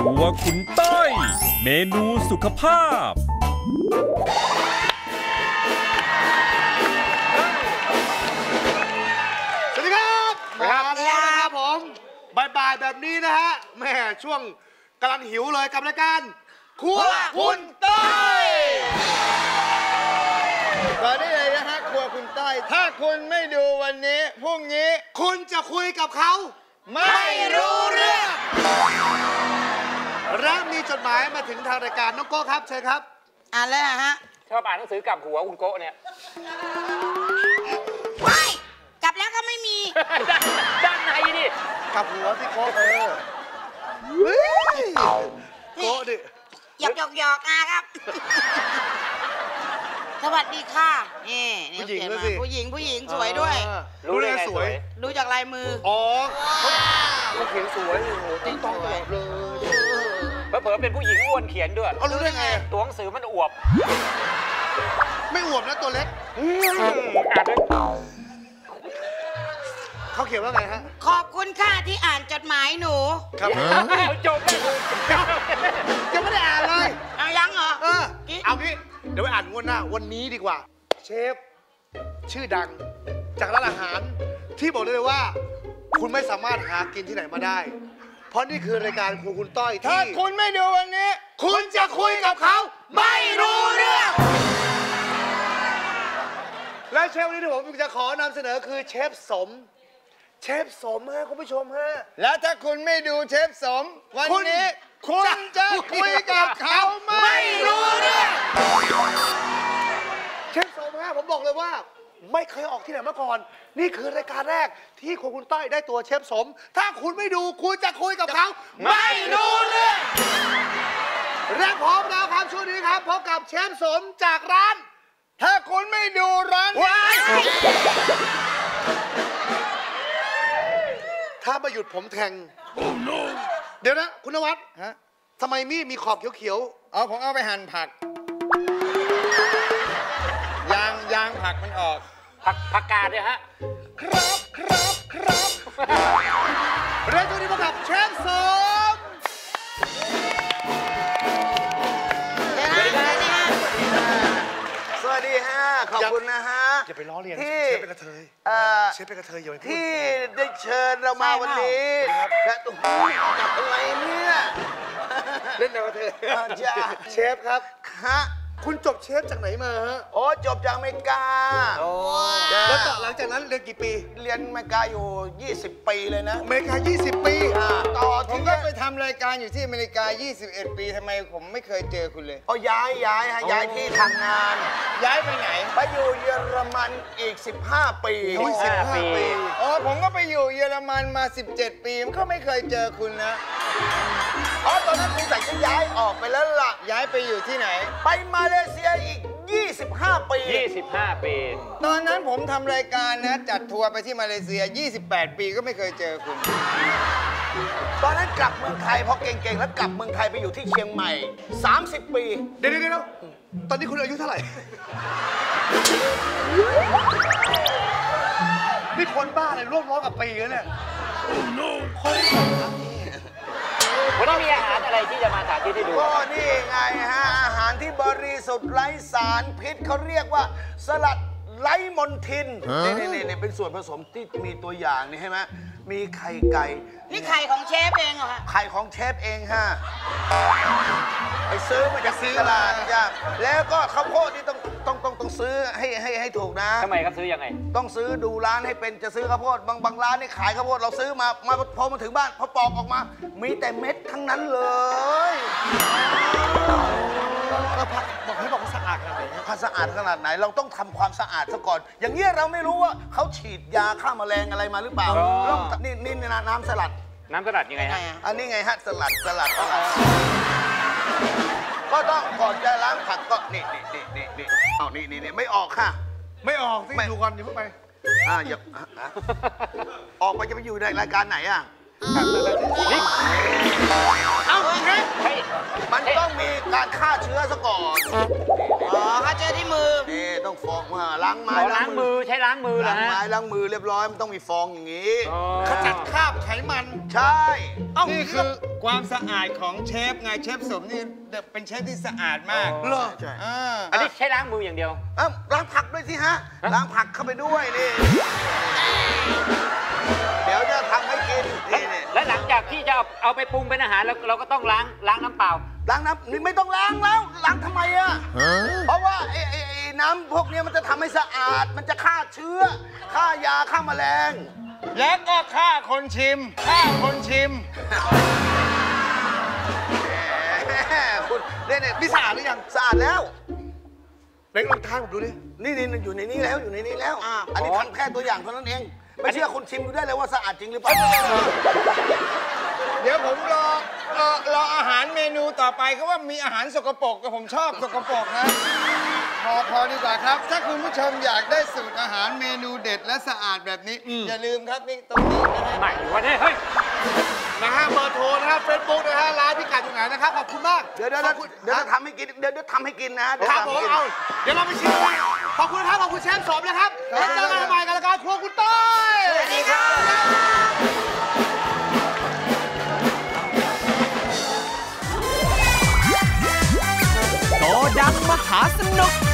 คุณต้อย เมนูสุขภาพ สวัสดีครับครับ มาแล้วนะครับผมบ่ายๆแบบนี้นะฮะแม่ช่วงกำลังหิวเลยกับรายการครัวคุณต้อยตอนนี้เลยนะฮะครัวคุณต้อย ถ้าคุณไม่ดูวันนี้พรุ่งนี้ คุณจะคุยกับเขา ไม่รู้เรื่อง และมีจดหมายมาถึงทางรายการน้องโก้ครับเชิญครับ อ่านเลยเหรอฮะชอบอ่านหนังสือกลับหัวคุณโกะเนี่ย ว้ายกลับแล้วก็ไม่มี ด้านด้านในดิกับหัวที่โก้เออเฮ้ยโก้ดิหยอกหยอกหยอกอาครับ สวัสดีค่ะนี่นี่ผู้หญิงเขียนด้วยมาสิผู้หญิงผู้หญิงสวยด้วย เออรู้ได้ไงสสววยยดูจากลายมือ อ๋อเขาเขาเขียนสวยโอ้โหติ๊งต้องตลอดเลย เผลอๆเป็นผู้หญิงอ้วนเขียนด้วยเอารู้ได้ไง ตัวหนังสือมันอวบไม่อวบนะตัวเล็กอ่านด้วยเขาเขียนว่าไงฮะ ขอบคุณค่ะที่อ่านจดหมายหนูครับ เอาจบแล้วยังไม่ได้อ่านเลย เอายังเหรอ เออเอางี้ เดี๋ยวไปอ่านงวดหน้า วันนี้ดีกว่า เชฟ ชื่อดังจากร้านอาหาร ที่บอกได้เลยว่า คุณไม่สามารถหากินที่ไหนมาได้ เพราะนี่คือรายการครูคุณต้อยถ้าที่คุณไม่ดูวันนี้ คุณจะคุยกับเขาไม่รู้เรื่อง และเชฟวันนี้ที่ผมจะขอนำเสนอคือเชฟสม เชฟสมฮะคุณผู้ชมฮะ แล้วถ้าคุณไม่ดูเชฟสม วันคุณนี้ คุณจะคุยกับเขาไม่ไม่รู้รู้เรื่อง เชฟโซมฮะผมบอกเลยว่า ไม่เคยออกที่ไหนมาก่อน นี่คือรายการแรกที่คุณคุณต้อยได้ตัวเชฟสม ถ้าคุณไม่ดูคุณจะคุยกับเขาไม่รู้เรื่องและพร้อมแล้วครับช่วงนี้ครับพบกับเชฟสมจากร้าน ถ้าคุณไม่ดูร้านว้ายถ้าไม่หยุดผมแทง เดี๋ยวนะ คุณนวัดฮะ ทำไมมีดมีขอบเขียวเอาผมเอาไปหั่นผัก ผักผักกาดเนี่ยฮะๆครับครับครับเรื่องช่วงนี้พบกับเชฟสมเดี๋ยวนะเดี๋ยวนะสวัสดีฮะ ขอบคุณนะฮะ อย่าไปล้อเลียนที่เชฟเป็นกระเทยเอ่อเชฟเป็นกระเทยอย่าไปพูดที่ได้เชิญเรามาวันนี้และตุ้ยจับอะไรเนี่ย เล่นแนวกระเทยอ่าจ้าเชฟครับฮะ คุณจบเชฟจากไหนมาฮะโอ้จบจากอเมริกาจ้าแล้วต่อหลังจากนั้นเรียนกี่ปี เรียนอเมริกาอยู่ 20 ปีเลยนะอเมริกา 20 ปีอ่าต่อผมที่ก็ก็ไปทำรายการอยู่ที่อเมริกา 21 ปีทำไมผมไม่เคยเจอคุณเลย เอาย้ายย้ายฮะย้ายที่ทำงาน ย้ายไปไหนไปอยู่เยอรมันอีก 15 ปีโอ้ย15 ปี อ๋อผมก็ไปอยู่เยอรมันมา 17 ปีมันก็ไม่เคยเจอคุณนะ อ๋อตอนนั้นคุณใส่จะย้ายออกไปแล้วล่ะ ย้ายไปอยู่ที่ไหน ไปมาเลเซียอีก 25 ปี 25 ปี ตอนนั้นผมทำรายการนะ จัดทัวร์ไปที่มาเลเซีย 28 ปีก็ไม่เคยเจอคุณ ตอนนั้นกลับเมืองไทยพอเก่งๆ แล้วกลับเมืองไทยไปอยู่ที่เชียงใหม่ 30 ปี เดี๋ยวเดี๋ยวเดี๋ยวตอนนี้คุณอายุเท่าไหร่ นี่คนบ้าเลยร่วมร้อยกับปีแล้วเนี่ย วันนี้มีอาหารอะไรที่จะมาสาธิตให้ดู ก็นี่ไงฮะ อาหารที่บริสุทธิ์ไร้สารพิษเขาเรียกว่าสลัดไร้มลทินนี่นี่นี่เป็นส่วนผสมที่มีตัวอย่างนี่ใช่ไหมมีไข่ไก่ นี่ไข่ของเชฟเองเหรอฮะ ไข่ของเชฟเองฮะ ไปซื้อมาจากตลาดจ้ะแล้วก็ข้าวโพดนี่ต้อง ต้องต้องต้องซื้อให้ให้ให้ถูกนะ ทำไมครับซื้อยังไง ต้องซื้อดูร้านให้เป็นจะซื้อข้าวโพดบางบางร้านนี่ขายข้าวโพดเราซื้อมามาพอมาถึงบ้านพอปอกออกมา มีแต่เม็ดทั้งนั้นเลยก็พักบอกให้บอกว่าสะอาดขนาดไหนฮะถ้าสะอาดขนาดไหน เราต้องทำความสะอาดซะก่อน อย่างเงี้ยเราไม่รู้ว่าเขาฉีดยาฆ่าแมลงอะไรมาหรือเปล่าอ๋อต้องนี่นี่นี่นะน้ำสลัด น้ำสลัดยังไงไงฮะอะอันนี้ไงฮะสลัดสลัดเอาเอา ก็ต้องก่อนจะล้างผักก็นี่นี่นี่นี่นี่เอานี่นี่นี่ไม่ออกค่ะ ไม่ออกสิไม่อยู่ก่อนอย่าเพิ่งไป อ่าอย่าอะอะออกไปจะไปอยู่ในรายการไหนอะ เอาเฮ้ยเฮ้ยมันต้องมีการฆ่าเชื้อซะก่อน อ๋อเขาเจอที่มือ นี่ ต้องฟองมาล้างไม้ขอล้างมือใช้ล้างมือเหรอล้างฮะ ไม้ล้างมือเรียบร้อยมันต้องมีฟองอย่างนี้ อ๋อ ขจัดคราบไขมัน ใช่นี่คือความสะอาดของเชฟไงเชฟสมนี่เป็นเชฟที่สะอาดมากเหรอใช่อ่าอันนี้ใช้ล้างมืออย่างเดียว เอ้าล้างผักด้วยสิฮะ ล้างผักเข้าไปด้วยนี่ เดี๋ยวจะทำให้กินนี่นี่และหลังจากที่จะเอาเอาไปปรุงเป็นอาหารแล้วเราก็ต้องล้างล้างน้ำเปล่า ล้างน้ำนี่ไม่ต้องล้างแล้วล้างทำไมอะเพราะว่าไอ้ไอ้ไอ้ น้ำพวกเนี้ยมันจะทำให้สะอาด มันจะฆ่าเชื้อ ฆ่ายาฆ่าแมลง และก็ฆ่าคนชิมฆ่าคนชิม แหมคุณเนี่ยเนี่ยนี่สะอาดหรือยังสะอาดแล้ว เล็กลองทานผมดูดิ นี่นี่อยู่ในนี้แล้วอยู่ในนี้แล้ว อ่า อันนี้ทำแค่ตัวอย่างเท่านั้นเอง ไม่เชื่อคุณชิมดูได้เลยว่าสะอาดจริงหรือเปล่าเดี๋ยวผมรอรอรออาหารเมนูต่อไปก็ว่ามีอาหารสกปรกกับผมชอบสกปรกนะ พอพอดีกว่าครับ ถ้าคุณผู้ชมอยากได้สูตรอาหารเมนูเด็ดและสะอาดแบบนี้ อย่าลืมครับนี่ตรงนี้นะฮะไม่วันนี้เฮ้ยนะฮะเบอร์โทรนะฮะเฟซบุ๊กนะฮะร้านพิกัดอยู่ไหนนะครับขอบคุณมากเดี๋ยวเดี๋ยวขอบคุณเดี๋ยวจะทำให้กินเดี๋ยวเดี๋ยวทำให้กินนะเดี๋ยวครับทำผให้มกิน เอาเดี๋ยวเราไปชิมกันขอบคุณครับขอบคุณเชฟสมนะครับแล้วเจอกันใหม่กันรายการครัวคุณต้อยสวัสดีครับ โตดังมหาสนุก